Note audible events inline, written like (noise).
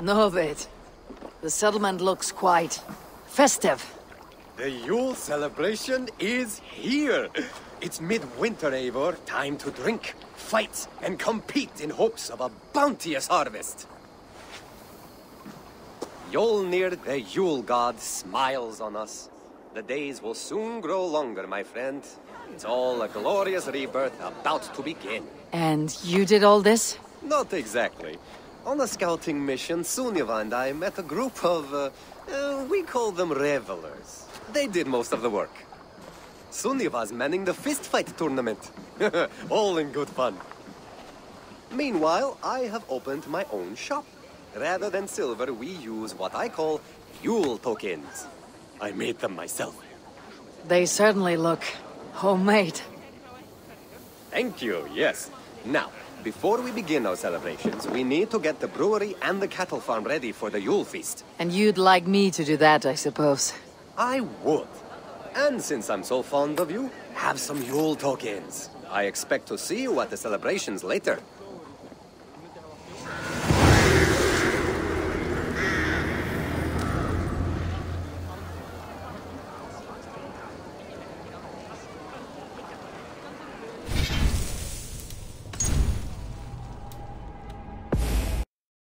No, wait. The settlement looks quite... festive. The Yule celebration is here. It's midwinter, Eivor. Time to drink, fight, and compete in hopes of a bounteous harvest. Jolnir, the Yule god, smiles on us. The days will soon grow longer, my friend. It's all a glorious rebirth about to begin. And you did all this? Not exactly. On a scouting mission, Sunniva and I met a group of, uh, uh, we call them revelers. They did most of the work. Sunniva's manning the fistfight tournament. (laughs) All in good fun. Meanwhile, I have opened my own shop. Rather than silver, we use what I call Yule tokens. I made them myself. They certainly look... homemade. Thank you, yes. Now, before we begin our celebrations, we need to get the brewery and the cattle farm ready for the Yule feast. And you'd like me to do that, I suppose. I would. And since I'm so fond of you, have some Yule tokens. I expect to see you at the celebrations later.